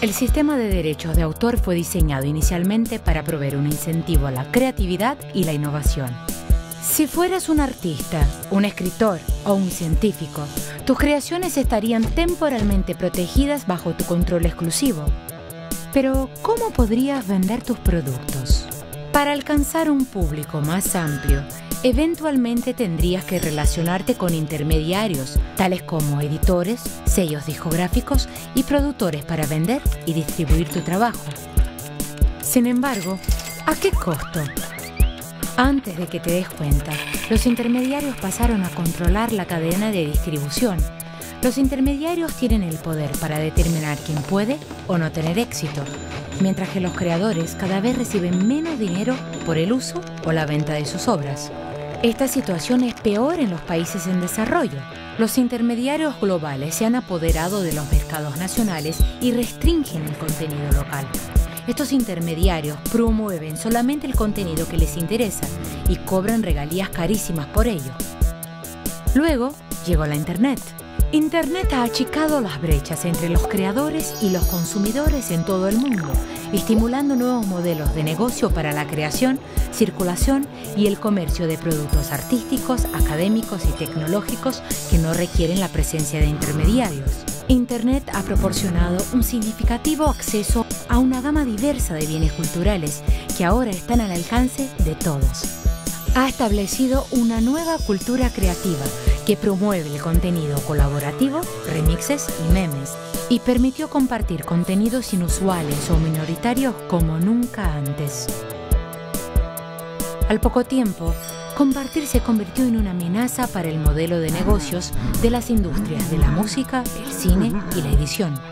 El sistema de derechos de autor fue diseñado inicialmente para proveer un incentivo a la creatividad y la innovación. Si fueras un artista, un escritor o un científico, tus creaciones estarían temporalmente protegidas bajo tu control exclusivo. Pero, ¿cómo podrías vender tus productos? Para alcanzar un público más amplio, eventualmente tendrías que relacionarte con intermediarios, tales como editores, sellos discográficos y productores para vender y distribuir tu trabajo. Sin embargo, ¿a qué costo? Antes de que te des cuenta, los intermediarios pasaron a controlar la cadena de distribución. Los intermediarios tienen el poder para determinar quién puede o no tener éxito, mientras que los creadores cada vez reciben menos dinero por el uso o la venta de sus obras. Esta situación es peor en los países en desarrollo. Los intermediarios globales se han apoderado de los mercados nacionales y restringen el contenido local. Estos intermediarios promueven solamente el contenido que les interesa y cobran regalías carísimas por ello. Luego llegó la Internet. Internet ha achicado las brechas entre los creadores y los consumidores en todo el mundo, estimulando nuevos modelos de negocio para la creación, circulación y el comercio de productos artísticos, académicos y tecnológicos que no requieren la presencia de intermediarios. Internet ha proporcionado un significativo acceso a una gama diversa de bienes culturales que ahora están al alcance de todos. Ha establecido una nueva cultura creativa que promueve el contenido colaborativo, remixes y memes, y permitió compartir contenidos inusuales o minoritarios como nunca antes. Al poco tiempo, compartir se convirtió en una amenaza para el modelo de negocios de las industrias de la música, el cine y la edición.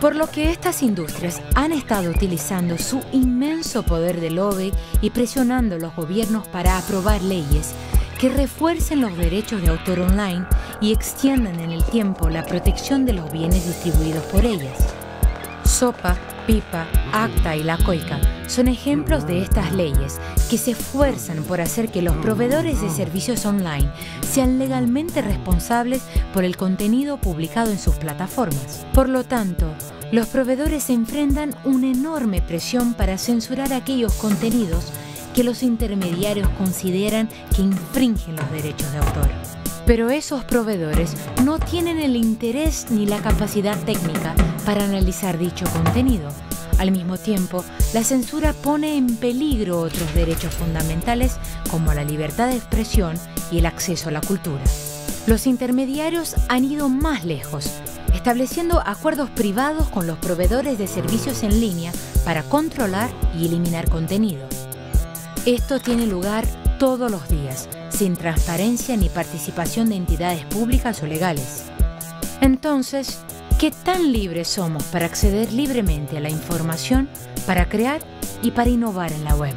Por lo que estas industrias han estado utilizando su inmenso poder de lobby y presionando a los gobiernos para aprobar leyes que refuercen los derechos de autor online y extiendan en el tiempo la protección de los bienes distribuidos por ellas. SOPA, PIPA, ACTA y la COICA son ejemplos de estas leyes que se esfuerzan por hacer que los proveedores de servicios online sean legalmente responsables por el contenido publicado en sus plataformas. Por lo tanto, los proveedores enfrentan una enorme presión para censurar aquellos contenidos que los intermediarios consideran que infringen los derechos de autor. Pero esos proveedores no tienen el interés ni la capacidad técnica para analizar dicho contenido. Al mismo tiempo, la censura pone en peligro otros derechos fundamentales como la libertad de expresión y el acceso a la cultura. Los intermediarios han ido más lejos, estableciendo acuerdos privados con los proveedores de servicios en línea para controlar y eliminar contenido. Esto tiene lugar todos los días, sin transparencia ni participación de entidades públicas o legales. Entonces, ¿qué tan libres somos para acceder libremente a la información, para crear y para innovar en la web?